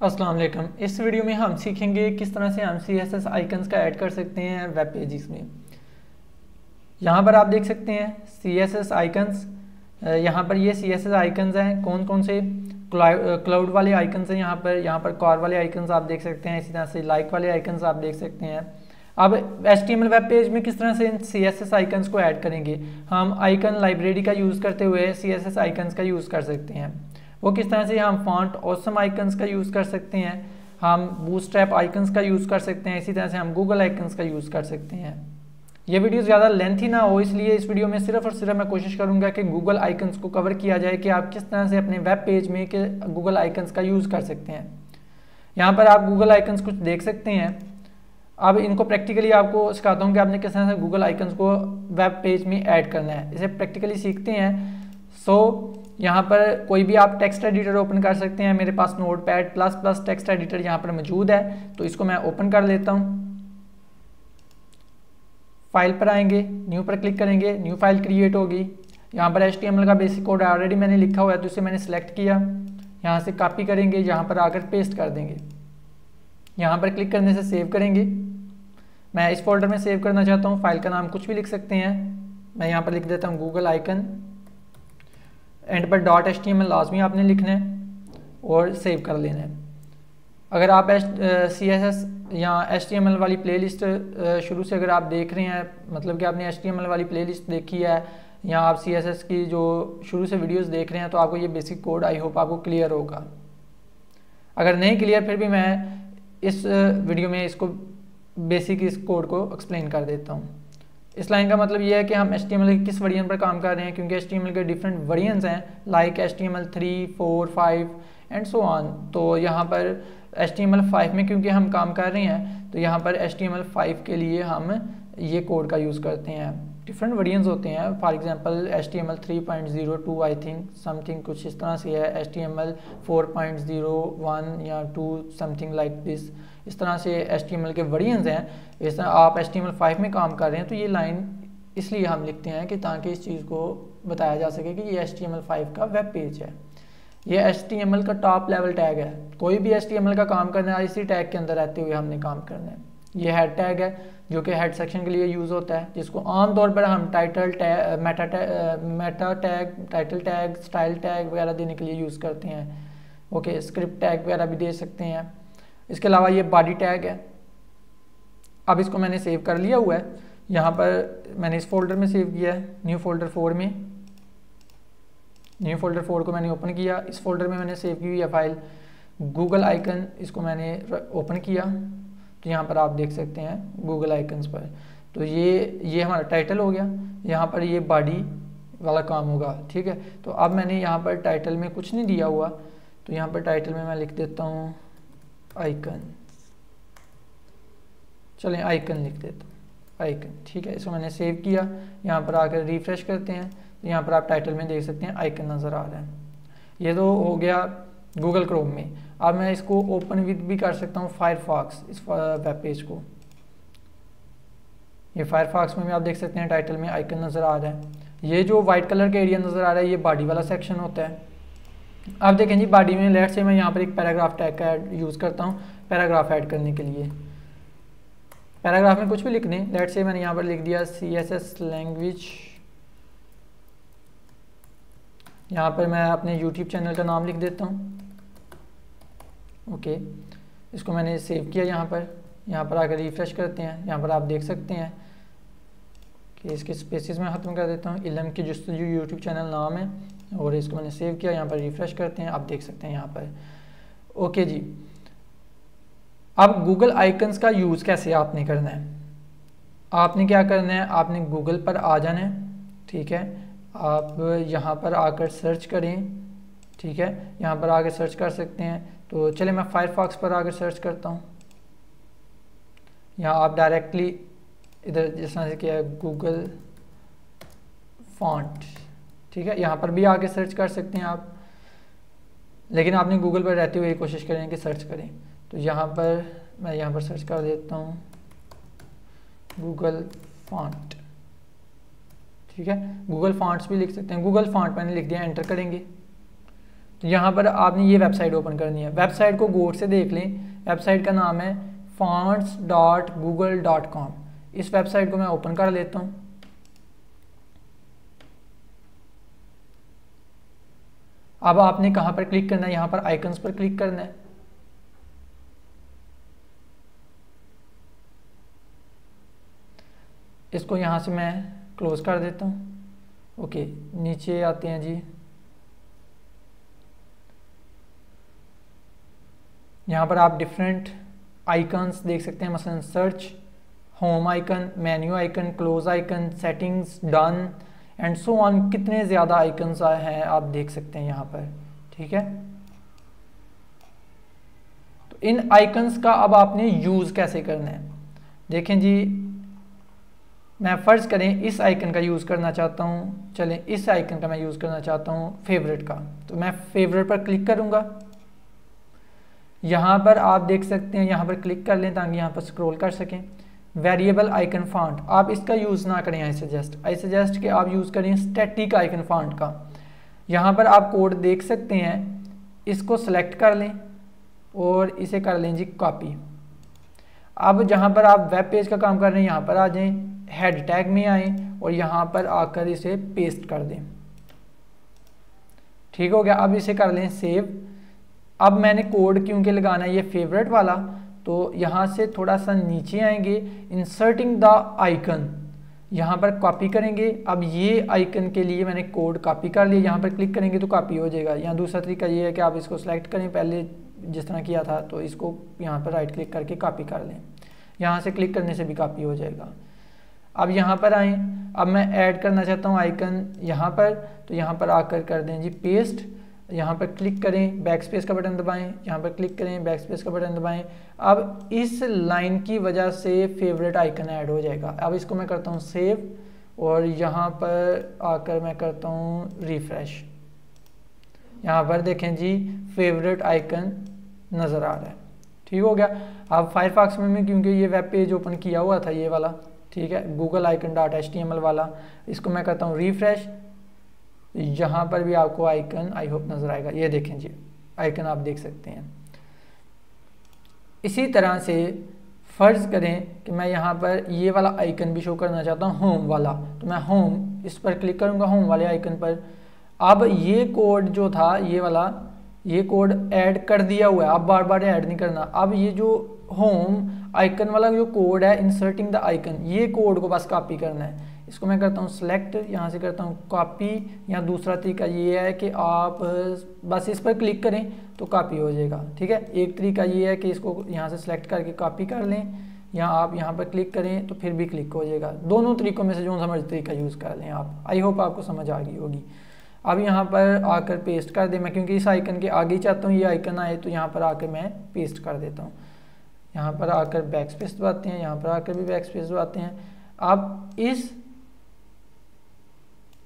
अस्सलाम वालेकुम। इस वीडियो में हम सीखेंगे किस तरह से हम सी एस एस आइकन्स का ऐड कर सकते हैं वेब पेजेस में। यहाँ पर आप देख सकते हैं सी एस एस आइकन्स यहाँ पर ये सी एस एस आइकन्स हैं। कौन कौन से क्लाउड वाले आइकन्स हैं यहाँ पर। यहाँ पर कॉर वाले आइकन्स आप देख सकते हैं। इसी तरह से लाइक वाले आइकन्स आप देख सकते हैं। अब H T M L web page में किस तरह से इन सी एस एस आइकन्स को ऐड करेंगे? हम आइकन लाइब्रेरी का यूज़ करते हुए सी एस एस आइकन्स का यूज़ कर सकते हैं। वो किस तरह से हम फॉन्ट ऑसम आइकन्स का यूज़ कर सकते हैं, हम बूस्ट्रैप आइकन्स का यूज़ कर सकते हैं, इसी तरह से हम गूगल आइकन्स का यूज़ कर सकते हैं। ये वीडियो ज़्यादा लेंथी ना हो, इसलिए इस वीडियो में सिर्फ़ और सिर्फ़ मैं कोशिश करूँगा कि गूगल आइकन्स को कवर किया जाए कि आप किस तरह से अपने वेब पेज में कि गूगल आइकन्स का यूज़ कर सकते हैं। यहाँ पर आप गूगल आइकन्स कुछ देख सकते हैं। अब इनको प्रैक्टिकली आपको सिखाता हूँ कि आपने किस तरह से गूगल आइकन्स को वेब पेज में ऐड करना है। इसे प्रैक्टिकली सीखते हैं। सो यहाँ पर कोई भी आप टेक्स्ट एडिटर ओपन कर सकते हैं। मेरे पास notepad plus plus text editor यहाँ पर मौजूद है। तो इसको मैं ओपन कर लेता हूँ। फ़ाइल पर आएँगे न्यू पर क्लिक करेंगे न्यू फ़ाइल क्रिएट होगी। यहाँ पर एचटीएमएल का बेसिक कोड ऑलरेडी मैंने लिखा हुआ है तो इसे मैंने सेलेक्ट किया। यहाँ से कॉपी करेंगे, यहाँ पर आकर पेस्ट कर देंगे। यहाँ पर क्लिक करने से सेव करेंगे। मैं इस फोल्डर में सेव करना चाहता हूँ। फ़ाइल का नाम कुछ भी लिख सकते हैं। मैं यहाँ पर लिख देता हूँ गूगल आइकन एंड पर dot H T M L लाजमी आपने लिखना है और सेव कर लेना है। अगर आप एच सी एस एस या एच टी एम एल वाली प्ले लिस्ट शुरू से अगर आप देख रहे हैं मतलब कि आपने एच टी एम एल वाली प्ले लिस्ट देखी है या आप सी एस एस की जो शुरू से वीडियोस देख रहे हैं तो आपको ये बेसिक कोड आई होप आपको क्लियर होगा। अगर नहीं क्लियर फिर भी मैं इस वीडियो में इसको बेसिक इस कोड को एक्सप्लेन कर देता हूँ। इस लाइन का मतलब ये है कि हम एल के किस वर्जन पर काम कर रहे हैं, क्योंकि एल के डिफरेंट वर्जन्स हैं like H T M L three four five and so on तो यहाँ पर H T M L five में क्योंकि हम काम कर रहे हैं तो यहाँ पर H T M L five के लिए हम ये कोड का यूज़ करते हैं। डिफरेंट वर्जन्स होते हैं। For example H T M L three point zero two I think something कुछ इस तरह से है। H T M L four point zero one या टू समथिंग लाइक दिस इस तरह से एल के वर्जन्स हैं, इस तरह आप एच टी में काम कर रहे हैं तो ये लाइन इसलिए हम लिखते हैं कि ताकि इस चीज़ को बताया जा सके कि ये एच टी का वेब पेज है। ये एल का टॉप लेवल टैग है। कोई भी एल का काम करना है इसी टैग के अंदर रहते हुए हमने काम करना है। ये हेड टैग है, जो कि हेड सेक्शन के लिए यूज़ होता है, जिसको आमतौर पर हम title tag meta tag meta tag title tag style tag वगैरह देने के लिए यूज़ करते हैं। ओके स्क्रिप्ट टैग वगैरह भी दे सकते हैं। इसके अलावा ये बॉडी टैग है। अब इसको मैंने सेव कर लिया हुआ है। यहाँ पर मैंने इस फोल्डर में सेव किया है न्यू फोल्डर फोर में। न्यू फोल्डर फोर को मैंने ओपन किया। इस फोल्डर में मैंने सेव की हुई है फ़ाइल गूगल आइकन इसको मैंने ओपन किया। तो यहाँ पर आप देख सकते हैं गूगल आइकन्स पर। तो ये ये हमारा टाइटल हो गया। यहाँ पर ये बॉडी वाला काम होगा, ठीक है? तो अब मैंने यहाँ पर टाइटल में कुछ नहीं दिया हुआ। तो यहाँ पर टाइटल में मैं लिख देता हूँ। आइकन चलें आइकन लिख देता हूँ। आइकन ठीक है, इसको मैंने सेव किया। यहाँ पर आकर रिफ्रेश करते हैं। तो यहाँ पर आप टाइटल में देख सकते हैं आइकन नज़र आ रहा है। ये तो हो गया गूगल क्रोम में। अब मैं इसको ओपन विद भी कर सकता हूँ फायरफॉक्स इस वेब पेज को। ये फायरफॉक्स में भी आप देख सकते हैं टाइटल में आइकन नज़र आ रहा है। ये जो वाइट कलर का एरिया नज़र आ रहा है, ये बॉडी वाला सेक्शन होता है। अब देखें जी बॉडी में लेट से मैं यहाँ पर एक पैराग्राफ टैग का यूज़ करता हूँ पैराग्राफ ऐड करने के लिए। पैराग्राफ में कुछ भी लिख दें लेट से मैंने यहाँ पर लिख दिया सी एस एस लैंग्वेज यहाँ पर मैं अपने यूट्यूब चैनल का नाम लिख देता हूँ। ओके इसको मैंने सेव किया यहाँ पर। यहाँ पर आकर रिफ़्रेश करते हैं, यहाँ पर आप देख सकते हैं कि इसके स्पेसिस में ख़त्म कर देता हूँ। इलम की जस्तजू यूट्यूब चैनल नाम है और इसको मैंने सेव किया, यहाँ पर रिफ़्रेश करते हैं, आप देख सकते हैं यहाँ पर। ओके जी। अब गूगल आइकन्स का यूज़ कैसे आपने करना है? आपने क्या करना है? आपने गूगल पर आ जाना है, ठीक है? आप यहाँ पर आकर सर्च करें, ठीक है? यहाँ पर आकर सर्च कर सकते हैं। तो चले मैं फायरफॉक्स पर आकर सर्च करता हूँ। यहाँ आप डायरेक्टली इधर जिस तरह से किया गूगल फॉन्ट ठीक है? यहाँ पर भी आके सर्च कर सकते हैं आप। लेकिन आपने गूगल पर रहते हुए कोशिश करें कि सर्च करें। तो यहाँ पर, मैं यहाँ पर सर्च कर देता हूँ। गूगल फॉन्ट ठीक है? गूगल फॉन्ट्स भी लिख सकते हैं। गूगल फॉन्ट मैंने लिख दिया एंटर करेंगे। तो यहाँ पर आपने ये वेबसाइट ओपन करनी है। वेबसाइट को गौर से देख लें। वेबसाइट का नाम है fonts dot Google dot com इस वेबसाइट को मैं ओपन कर लेता हूँ। अब आपने कहाँ पर क्लिक करना है? यहाँ पर आइकन्स पर क्लिक करना है। इसको यहाँ से मैं क्लोज कर देता हूँ। ओके नीचे आते हैं जी। यहाँ पर आप डिफरेंट आइकन्स देख सकते हैं। मसलन search home icon menu icon close icon settings done and so on कितने ज़्यादा आइकन्स हैं, आप देख सकते हैं यहाँ पर। ठीक है? तो इन आइकन्स का अब आपने यूज़ कैसे करना है? देखें जी, मैं फ़र्ज़ करें इस आइकन का यूज़ करना चाहता हूँ। चलें, इस आइकन का मैं यूज़ करना चाहता हूँ फेवरेट का। तो मैं फेवरेट पर क्लिक करूँगा। यहाँ पर आप देख सकते हैं, यहाँ पर क्लिक कर लें ताकि यहाँ पर स्क्रॉल कर सकें। वेरिएबल आइकन फॉन्ट आप इसका यूज़ ना करें आई सजेस्ट आई सजेस्ट कि आप यूज़ करें स्टैटिक आइकन फॉन्ट का। यहाँ पर आप कोड देख सकते हैं। इसको सेलेक्ट कर लें और इसे कर लें जी कॉपी अब जहाँ पर आप वेब पेज का काम कर रहे हैं, यहाँ पर आ जाएँ हेड टैग में आए और यहाँ पर आकर इसे पेस्ट कर दें। ठीक हो गया। अब इसे कर लें सेव अब मैंने कोड क्योंकि लगाना है ये फेवरेट वाला तो यहाँ से थोड़ा सा नीचे आएँगे इंसर्टिंग द आइकन यहाँ पर कॉपी करेंगे। अब ये आइकन के लिए मैंने कोड कॉपी कर लिया। यहाँ पर क्लिक करेंगे तो कॉपी हो जाएगा। यहाँ दूसरा तरीका ये है कि आप इसको सेलेक्ट करें। पहले जिस तरह किया था तो इसको यहाँ पर राइट क्लिक करके कॉपी कर लें। यहाँ से क्लिक करने से भी कॉपी हो जाएगा। अब यहाँ पर आएँ। अब मैं ऐड करना चाहता हूँ आइकन यहाँ पर। तो यहाँ पर आकर कर दें जी पेस्ट यहाँ पर क्लिक करें बैक स्पेस का बटन दबाएँ, यहाँ पर क्लिक करें बैक स्पेस का बटन दबाएँ। अब इस लाइन की वजह से फेवरेट आइकन ऐड हो जाएगा। अब इसको मैं करता हूँ सेव और यहाँ पर आकर मैं करता हूँ रिफ्रेश यहाँ पर देखें जी फेवरेट आइकन नज़र आ रहा है। ठीक हो गया? अब फायरफॉक्स में मैं, क्योंकि ये वेब पेज ओपन किया हुआ था, ये वाला, ठीक है? गूगल आइकन डॉट एच वाला, इसको मैं करता हूँ रिफ्रेश यहाँ पर भी आपको आइकन आई होप नज़र आएगा। ये देखें जी आइकन आप देख सकते हैं। इसी तरह से फ़र्ज़ करें कि मैं यहाँ पर ये वाला आइकन भी शो करना चाहता हूँ होम वाला। तो मैं होम इस पर क्लिक करूँगा होम वाले आइकन पर। अब ये कोड जो था, ये वाला, ये कोड ऐड कर दिया हुआ है। अब बार बार ऐड नहीं करना। अब ये जो होम आइकन वाला जो कोड है इंसर्टिंग द आइकन ये कोड को बस कॉपी करना है। इसको मैं करता हूँ सेलेक्ट यहाँ से करता हूँ कॉपी या दूसरा तरीका ये है कि आप, बस इस पर क्लिक करें तो कॉपी हो जाएगा, ठीक है? एक तरीका ये है कि इसको यहाँ से सिलेक्ट करके कॉपी कर लें, या आप यहाँ पर क्लिक करें तो फिर भी क्लिक हो जाएगा। दोनों तरीकों में से जो समझ तरीका यूज़ कर लें आप। आई होप आपको समझ आ गई होगी। अब यहाँ पर आकर पेस्ट कर दें, मैं क्योंकि इस आइकन के आगे चाहता हूँ, ये आइकन आए तो यहाँ पर आकर मैं पेस्ट कर देता हूँ। यहाँ पर आकर बैक स्पेस दबाते हैं, यहाँ पर आकर भी बैक स्पेस दबाते हैं। अब इस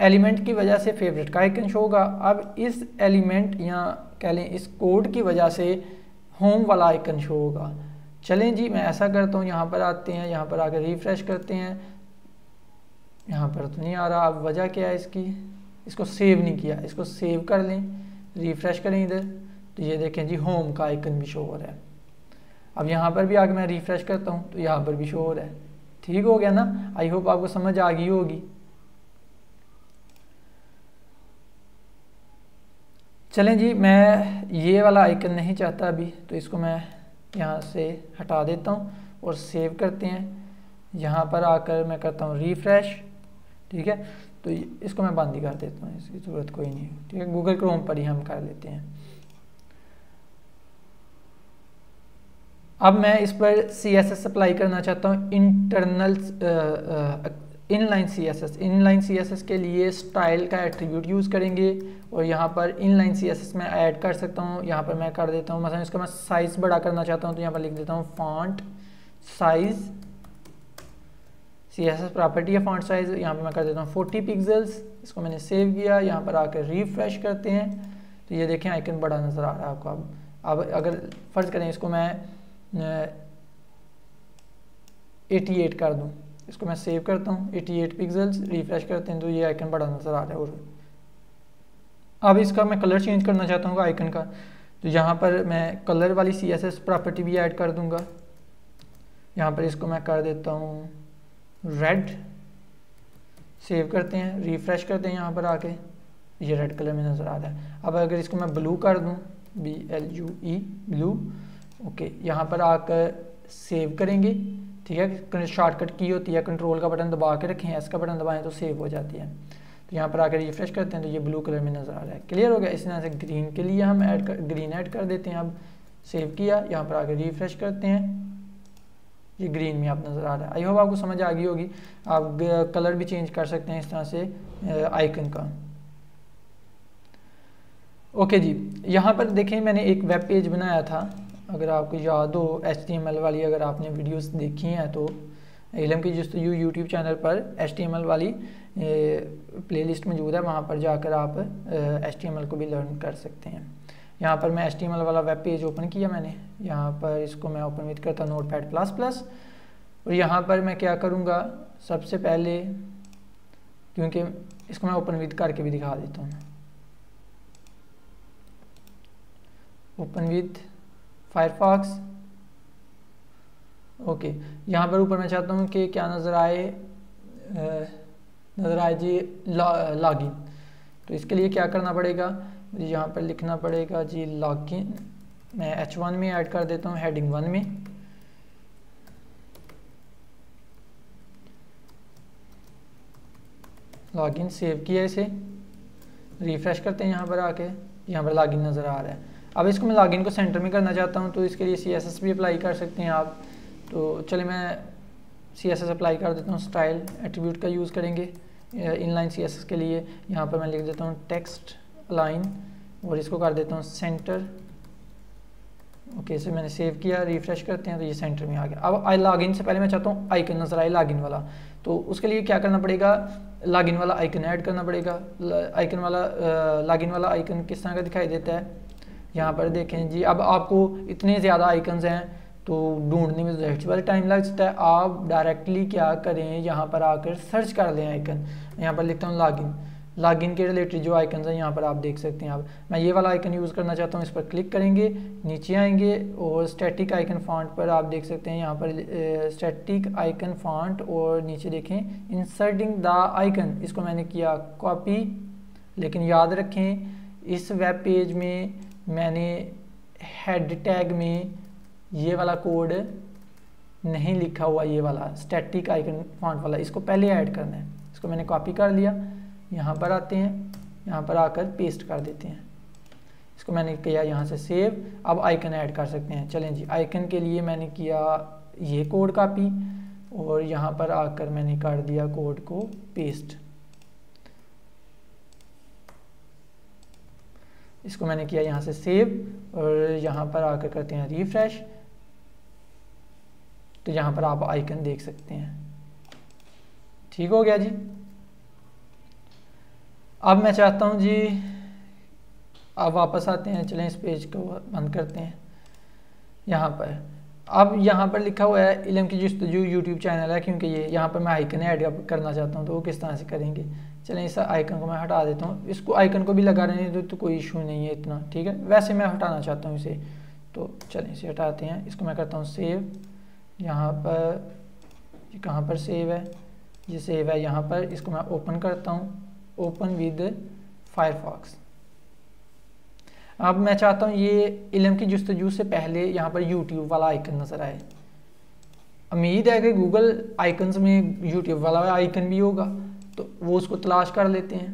एलिमेंट की वजह से फेवरेट का आइकन शो होगा। अब इस एलिमेंट या कह लें इस कोड की वजह से होम वाला आइकन शो होगा। चलें जी, मैं ऐसा करता हूँ, यहाँ पर आते हैं, यहाँ पर आकर रिफ़्रेश करते हैं। यहाँ पर तो नहीं आ रहा, अब वजह क्या है इसकी? इसको सेव नहीं किया, इसको सेव कर लें, रिफ़्रेश करें इधर। तो ये देखें जी, होम का आइकन भी शो हो। रहा है अब यहाँ पर भी आगे मैं रिफ़्रेश करता हूँ तो यहाँ पर भी शो हो रहा है। ठीक हो गया ना? आई होप आपको समझ आ गई होगी। चलें जी, मैं ये वाला आइकन नहीं चाहता अभी तो इसको मैं यहाँ से हटा देता हूँ और सेव करते हैं। यहाँ पर आकर मैं करता हूँ रिफ़्रेश ठीक है? तो इसको मैं बंद ही कर देता हूँ, इसकी ज़रूरत कोई नहीं ठीक है? गूगल क्रोम पर ही हम कर लेते हैं। अब मैं इस पर सी एस एस अप्लाई करना चाहता हूँ internal inline C S S inline C S S के लिए स्टाइल का एट्रीब्यूट यूज़ करेंगे और यहाँ पर इनलाइन सी एस एस में ऐड कर सकता हूँ। यहाँ पर मैं कर देता हूँ मतलब इसका मैं साइज़ बड़ा करना चाहता हूँ तो यहाँ पर लिख देता हूँ font size C S S property है फॉन्ट साइज़ यहाँ पर मैं कर देता हूँ फोर्टी पिक्सल्स इसको मैंने सेव किया। यहाँ पर आकर रिफ्रेश करते हैं। तो ये देखें आइकन बड़ा नज़र आ रहा है आपको। अब अब अगर फ़र्ज़ करें इसको मैं एटी एट कर दूँ। इसको मैं सेव करता हूँ 88 पिक्सल्स रिफ्रेश करते हैं तो ये आइकन बड़ा नज़र आ रहा है और अब इसका मैं कलर चेंज करना चाहता हूँ आइकन का। तो यहाँ पर मैं कलर वाली सी एस एस प्रॉपर्टी भी ऐड कर दूँगा। यहाँ पर इसको मैं कर देता हूँ रेड सेव करते हैं रिफ़्रेश करते हैं यहाँ पर आके। ये रेड कलर में नज़र आ रहा है। अब अगर इसको मैं ब्लू कर दूँ B L U E blue okay यहाँ पर आकर सेव करेंगे। ठीक है शॉर्टकट की होती है कंट्रोल का बटन दबा के रखें एस का बटन दबाएँ तो सेव हो जाती है। तो यहाँ पर आकर रिफ्रेश करते हैं तो ये ब्लू कलर में नज़र आ रहा है। क्लियर हो गया? इसी तरह से ग्रीन के लिए हम ऐड कर ग्रीन ऐड कर देते हैं। अब सेव किया, यहाँ पर आकर रिफ्रेश करते हैं। ये ग्रीन में आप नज़र आ रहा है। आई होप आपको समझ आ गई होगी। आप कलर भी चेंज कर सकते हैं इस तरह से आइकन का। ओके जी। यहाँ पर देखें, मैंने एक वेब पेज बनाया था। अगर आपको याद हो एच वाली अगर आपने वीडियोस देखी हैं तो इलम की जिस यू यूट्यूब चैनल पर एच वाली प्लेलिस्ट मौजूद है, वहाँ पर जाकर आप एच को भी लर्न कर सकते हैं। यहाँ पर मैं एच वाला वेब पेज ओपन किया मैंने। यहाँ पर इसको मैं ओपन विद करता हूँ नोट पैड प्लस प्लस और यहाँ पर मैं क्या करूँगा, सबसे पहले, क्योंकि इसको मैं ओपन विद करके भी दिखा देता हूँ। ओपन विद फायरफॉक्स ओके यहाँ पर ऊपर मैं चाहता हूँ कि क्या नज़र आए नज़र आए जी लॉगिन तो इसके लिए क्या करना पड़ेगा? मुझे यहाँ पर लिखना पड़ेगा जी लॉगिन मैं एच वन में ऐड कर देता हूँ हेडिंग वन में। लॉगिन सेव किया इसे। रिफ्रेश करते हैं यहाँ पर आके। यहाँ पर लॉगिन नज़र आ रहा है। अब इसको मैं लॉगिन को सेंटर में करना चाहता हूँ तो इसके लिए सी एस एस भी अप्लाई कर सकते हैं आप। तो चलिए मैं सी एस एस अप्लाई कर देता हूँ स्टाइल एट्रीब्यूट का यूज़ करेंगे इनलाइन सी एस एस के लिए। यहाँ पर मैं लिख देता हूँ टेक्स्ट लाइन और इसको कर देता हूँ सेंटर ओके इसे मैंने सेव किया रिफ्रेश करते हैं तो ये सेंटर में आ गया। अब आई लॉगिन से पहले मैं चाहता हूँ आइकन नज़र आए लॉगिन वाला। तो उसके लिए क्या करना पड़ेगा? लॉगिन वाला आइकन ऐड करना पड़ेगा। आइकन वाला लॉगिन वाला आइकन किस तरह का दिखाई देता है? यहाँ पर देखें जी, अब आपको इतने ज़्यादा आइकन्स हैं तो ढूँढने में जहर टाइम लग सकता है। आप डायरेक्टली क्या करें, यहाँ पर आकर सर्च कर लें आइकन यहाँ पर लिखता हूँ लॉगिन लॉगिन के रिलेटेड जो आइकन हैं, यहाँ पर आप देख सकते हैं आप। मैं ये वाला आइकन यूज़ करना चाहता हूँ, इस पर क्लिक करेंगे, नीचे आएँगे और स्टैटिक आइकन फॉन्ट पर आप देख सकते हैं, यहाँ पर स्टैटिक आइकन फॉन्ट और नीचे देखें इंसर्टिंग द आइकन इसको मैंने किया कॉपी लेकिन याद रखें, इस वेब पेज में मैंने हेड टैग में ये वाला कोड नहीं लिखा हुआ, ये वाला स्टैटिक आइकन फॉन्ट वाला, इसको पहले ऐड करना है। इसको मैंने कॉपी कर लिया। यहाँ पर आते हैं, यहाँ पर आकर पेस्ट कर देते हैं। इसको मैंने किया यहाँ से सेव अब आइकन ऐड कर सकते हैं। चलें जी आइकन के लिए मैंने किया ये कोड कापी और यहाँ पर आकर मैंने कर दिया कोड को पेस्ट इसको मैंने किया यहाँ से सेव और यहाँ पर आकर करते हैं रिफ्रेश तो यहाँ पर आप आइकन देख सकते हैं। ठीक हो गया जी? अब मैं चाहता हूँ जी अब वापस आते हैं, चलें इस पेज को बंद करते हैं। यहाँ पर। अब यहाँ पर लिखा हुआ है, इलम की जिस जो यूट्यूब चैनल है, क्योंकि ये यहाँ पर मैं आइकन ऐड करना चाहता हूँ तो वो किस तरह से करेंगे? चलें इस आइकन को मैं हटा देता हूँ। इसको आइकन को भी लगा रहे तो, तो कोई इशू नहीं है इतना ठीक है? वैसे मैं हटाना चाहता हूँ इसे। तो चलें इसे हटाते हैं। इसको मैं करता हूँ सेव यहाँ पर ये कहाँ पर सेव है? ये सेव है यहाँ पर। इसको मैं ओपन करता हूँ। ओपन विद फायरफॉक्स अब मैं चाहता हूँ ये इलम की जस्तजू से पहले यहाँ पर यूट्यूब वाला आइकन नज़र आए। उम्मीद है कि गूगल आइकन्स में यूट्यूब वाला आइकन भी होगा। तो वो उसको तलाश कर लेते हैं।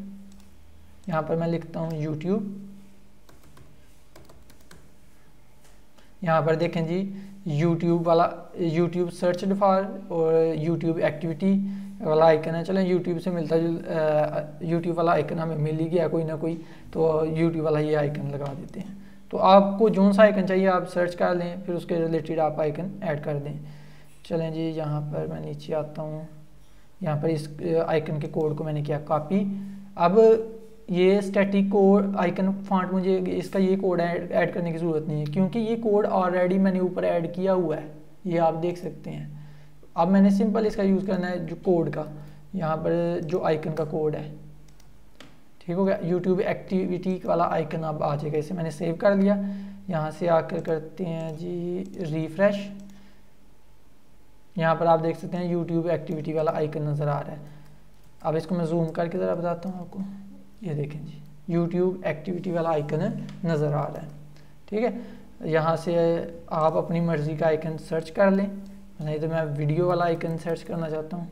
यहाँ पर मैं लिखता हूँ यूट्यूब यहाँ पर देखें जी यूट्यूब वाला यूट्यूब सर्च फॉर और यूट्यूब एक्टिविटी वाला आइकन है। चलें यूट्यूब से मिलता जो यूट्यूब वाला आइकन हमें मिल ही गया कोई ना कोई तो यूट्यूब वाला ये आइकन लगा देते हैं। तो आपको जो सा आइकन चाहिए, आप सर्च कर लें, फिर उसके रिलेटेड आप आइकन ऐड कर दें। चलें जी, यहाँ पर मैं नीचे आता हूँ। यहाँ पर इस आइकन के कोड को मैंने किया कॉपी अब ये स्टैटिक कोड आइकन फॉन्ट मुझे इसका ये कोड ऐड करने की ज़रूरत नहीं है, क्योंकि ये कोड ऑलरेडी मैंने ऊपर ऐड किया हुआ है। ये आप देख सकते हैं। अब मैंने सिंपल इसका यूज़ करना है, जो कोड का। यहाँ पर जो आइकन का कोड है। ठीक हो गया? यूट्यूब एक्टिविटी वाला आइकन अब आ जाएगा। इसे मैंने सेव कर लिया यहाँ से आकर करते हैं जी रिफ्रेश यहाँ पर आप देख सकते हैं यूट्यूब एक्टिविटी वाला आइकन नज़र आ रहा है। अब इसको मैं जूम करके ज़रा बताता हूँ आपको। ये देखें जी यूट्यूब एक्टिविटी वाला आइकन नज़र आ रहा है। ठीक है? यहाँ से आप अपनी मर्ज़ी का आइकन सर्च कर लें। नहीं तो मैं वीडियो वाला आइकन सर्च करना चाहता हूँ।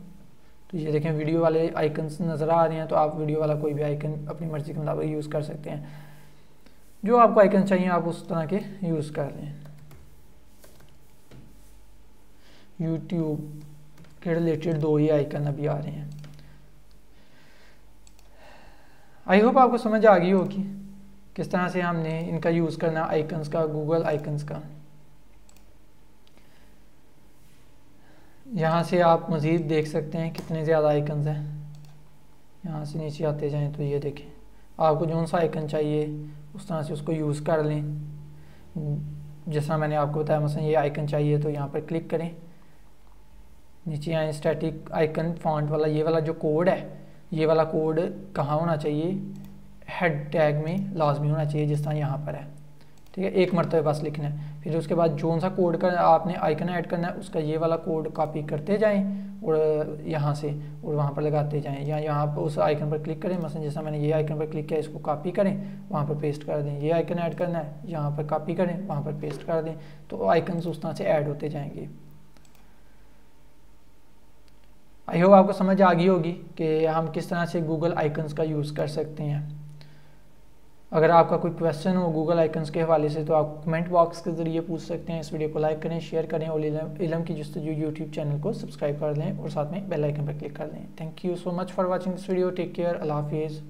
तो ये देखें वीडियो वाले आइकन्स नज़र आ रहे हैं तो आप वीडियो वाला कोई भी आइकन अपनी मर्ज़ी के मुताबिक यूज़ कर सकते हैं। जो आपको आइकन चाहिए, आप उस तरह के यूज़ कर लें। यूट्यूब के रिलेटेड दो ही आइकन अभी आ रहे हैं। आई होप आपको समझ आ गई होगी किस तरह से हमने इनका यूज़ करना आइकन्स का गूगल आइकन्स का। यहाँ से आप मज़ीद देख सकते हैं कितने ज़्यादा आइकन्स हैं। यहाँ से नीचे आते जाएँ तो ये देखें। आपको जो सा आइकन चाहिए, उस तरह से उसको यूज़ कर लें। जैसा मैंने आपको बताया, मसलन ये आइकन चाहिए तो यहाँ पर क्लिक करें। नीचे आए स्टैटिक आइकन फॉन्ट वाला, ये वाला जो कोड है, ये वाला कोड कहाँ होना चाहिए? हेड टैग में लाजमी होना चाहिए, जिस तरह यहाँ पर है। ठीक है, एक मरतबे बस लिखना है। फिर उसके बाद जो सा कोड का आपने आइकन ऐड करना है, उसका ये वाला कोड कॉपी करते जाएँ और यहाँ से, और वहाँ पर लगाते जाएँ। या यहाँ पर उस आइकन पर क्लिक करें, मसलन जैसा मैंने ये आइकन पर क्लिक किया, इसको कॉपी करें, वहाँ पर पेस्ट कर दें। ये आइकन ऐड करना है, यहाँ पर कॉपी करें, वहाँ पर पेस्ट कर दें। तो आइकन उस तरह से ऐड होते जाएँगे। आई होप आपको समझ आ गई होगी कि हम किस तरह से गूगल आइकन्स का यूज़ कर सकते हैं। अगर आपका कोई क्वेश्चन हो गूगल आइकन्स के हवाले से तो आप कमेंट बॉक्स के ज़रिए पूछ सकते हैं। इस वीडियो को लाइक करें शेयर करें और इलम की जस्तु यूट्यूब चैनल को सब्सक्राइब कर लें और साथ में बेल आइकन पर क्लिक कर लें। Thank you so much for watching this video take care अल्लाह हाफिज़